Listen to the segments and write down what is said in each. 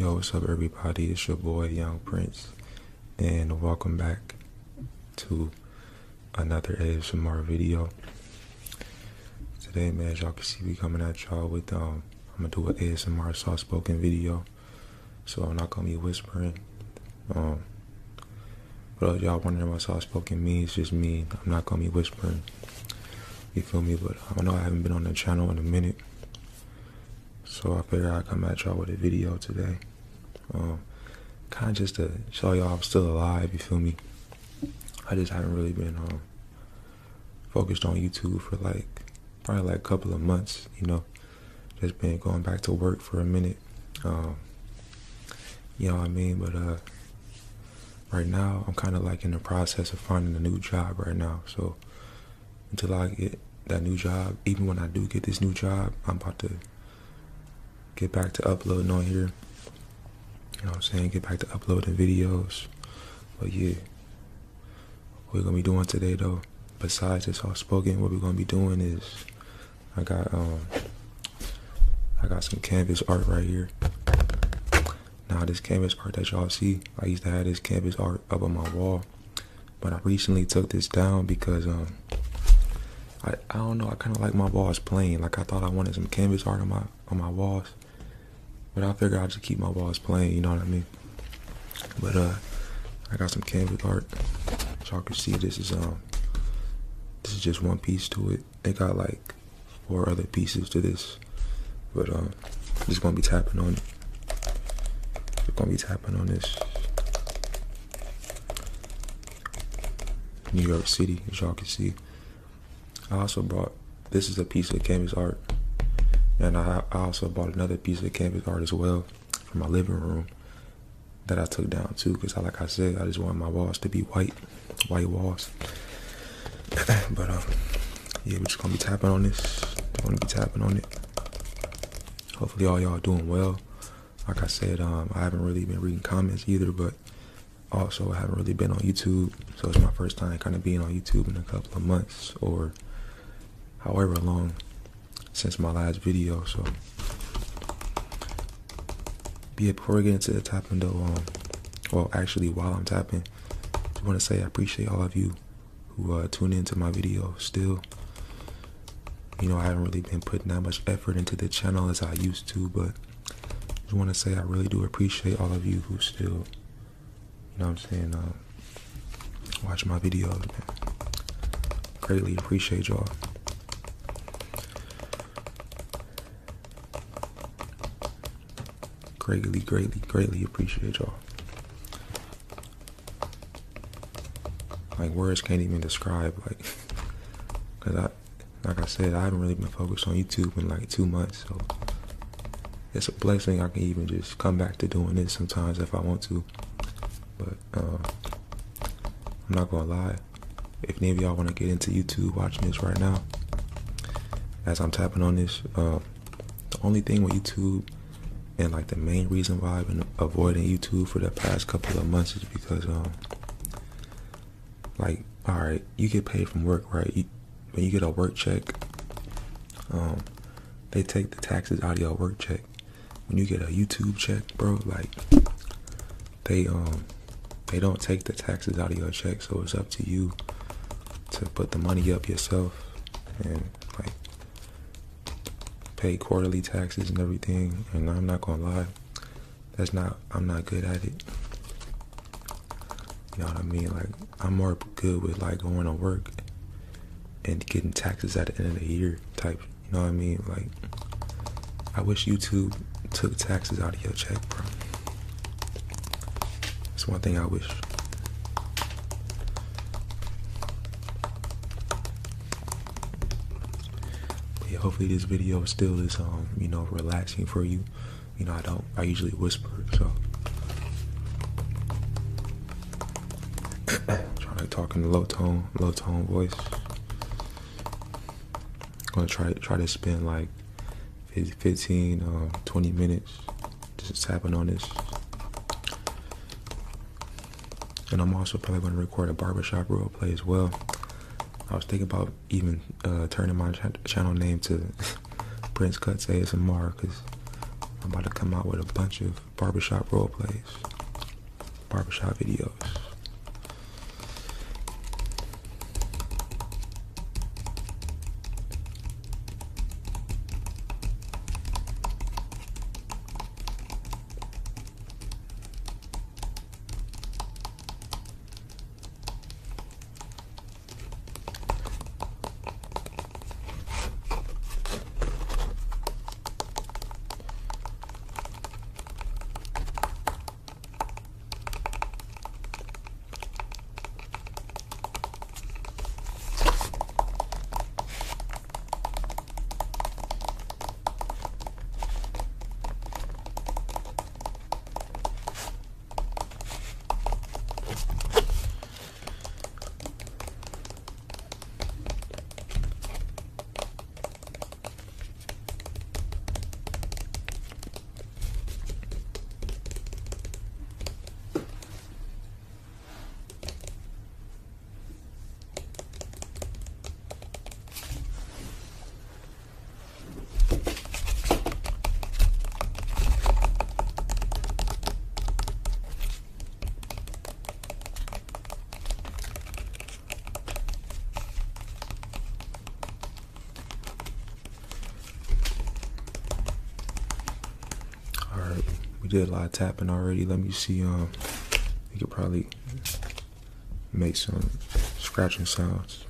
Yo, what's up, everybody? It's your boy, Young Prince, and welcome back to another ASMR video. Today, man, as y'all can see, we coming at y'all with um, I'm gonna do an ASMR soft spoken video, so I'm not gonna be whispering. Um, but y'all wondering what soft spoken means, just me. I'm not gonna be whispering. You feel me? But I know I haven't been on the channel in a minute. So I figured I'd come at y'all with a video today. Um, kind of just to show y'all I'm still alive, you feel me? I just haven't really been um, focused on YouTube for like, probably like a couple of months, you know? Just been going back to work for a minute. Um, you know what I mean? But uh, right now, I'm kind of like in the process of finding a new job right now. So until I get that new job, even when I do get this new job, I'm about to get back to uploading on here. You know what I'm saying? Get back to uploading videos. But yeah, what we're gonna be doing today though, besides this all spoken, what we're gonna be doing is I got um I got some canvas art right here. Now this canvas art that y'all see, I used to have this canvas art up on my wall. But I recently took this down because um I, I don't know, I kinda like my walls plain. Like I thought I wanted some canvas art on my on my walls. But I figured I'll just keep my walls plain, you know what I mean? But uh I got some canvas art. So y'all can see this is um this is just one piece to it. It got like four other pieces to this. But um just gonna be tapping on it. Just gonna be tapping on this. New York City, as y'all can see. I also brought this is a piece of canvas art and I, I also bought another piece of canvas art as well for my living room that I took down too because I, like I said I just want my walls to be white white walls. But um yeah we're just gonna be tapping on this we're gonna be tapping on it. Hopefully all y'all doing well. Like I said um I haven't really been reading comments either but also I haven't really been on YouTube. So it's my first time kind of being on YouTube in a couple of months or however long since my last video. So, yeah, before we get into the tapping though, um, well, actually, while I'm tapping, I just want to say I appreciate all of you who uh, tune into my video still. You know, I haven't really been putting that much effort into the channel as I used to, but I just want to say I really do appreciate all of you who still, you know I'm saying, uh, watch my videos. Greatly appreciate y'all. Greatly, greatly, greatly appreciate y'all. Like words can't even describe like, cause I, like I said, I haven't really been focused on YouTube in like two months, so it's a blessing I can even just come back to doing this sometimes if I want to. But uh, I'm not gonna lie, if any of y'all want to get into YouTube watching this right now, as I'm tapping on this, uh, the only thing with YouTube and like the main reason why I've been avoiding YouTube for the past couple of months is because um like all right you get paid from work right? You, when you get a work check um they take the taxes out of your work check. When you get a YouTube check bro like they um they don't take the taxes out of your check so it's up to you to put the money up yourself. And pay quarterly taxes and everything, and I'm not gonna lie, that's not I'm not good at it. You know what I mean? Like I'm more good with like going to work and getting taxes at the end of the year type. You know what I mean? Like I wish YouTube took taxes out of your check, bro. That's one thing I wish. Hopefully this video still is um you know relaxing for you. You know I don't I usually whisper so trying to talk in a low tone low tone voice. I'm gonna try try to spend like 15 um, 20 minutes just tapping on this. And I'm also probably going to record a barbershop role play as well. I was thinking about even uh, turning my ch channel name to Prince Cuts ASMR because I'm about to come out with a bunch of barbershop role plays, barbershop videos. We did a lot of tapping already. Let me see, um, we could probably make some scratching sounds.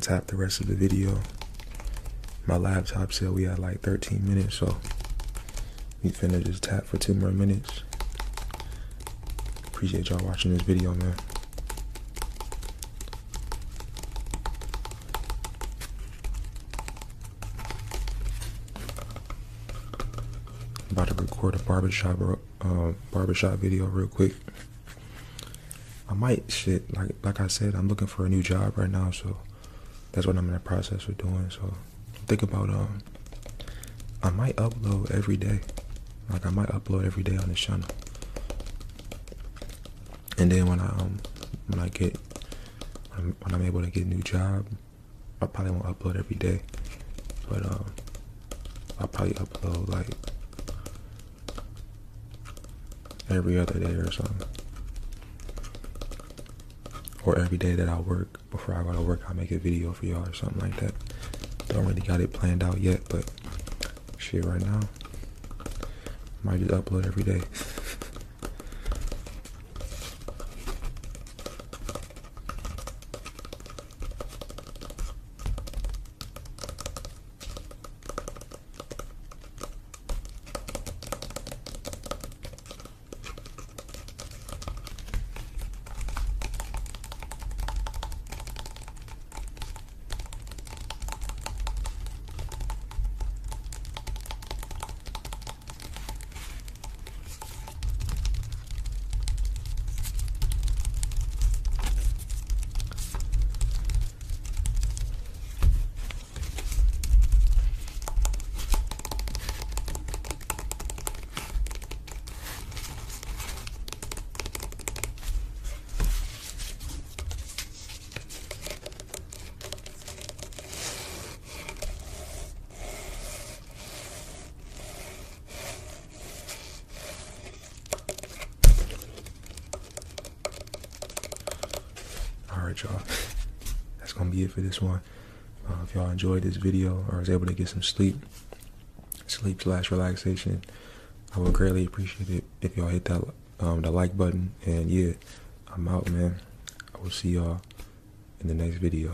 Gonna tap the rest of the video. My laptop said we had like 13 minutes, so we finna just tap for two more minutes. Appreciate y'all watching this video, man. about to record a barbershop uh, barbershop video real quick. I might shit like like I said, I'm looking for a new job right now, so that's what I'm in the process of doing. So think about um I might upload every day. Like I might upload every day on this channel. And then when I um when I get when I'm, when I'm able to get a new job, I probably won't upload every day. But um I'll probably upload like every other day or something. Or every day that I work, before I go to work, I'll make a video for y'all or something like that. Don't really got it planned out yet, but shit right now, might just upload every day. Y'all. That's gonna be it for this one. Uh, if y'all enjoyed this video or was able to get some sleep, sleep slash relaxation, I would greatly appreciate it if y'all hit that um, the like button. And yeah, I'm out, man. I will see y'all in the next video.